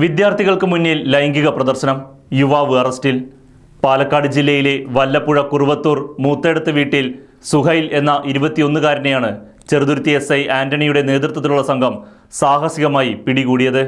വിദ്യാർത്ഥികൾക്ക് മുന്നിൽ ലൈംഗിക പ്രദർശനം യുവാവ് അറസ്റ്റിൽ. പാലക്കാട് ജില്ലയിലെ വല്ലപ്പുഴ കുറുവത്തൂർ മൂത്തേടത്ത് വീട്ടിൽ സുഹൈൽ എന്ന ഇരുപത്തിയൊന്നുകാരനെയാണ് ചെറുതുരുത്തി എസ് ഐ ആന്റണിയുടെ നേതൃത്വത്തിലുള്ള സംഘം സാഹസികമായി പിടികൂടിയത്.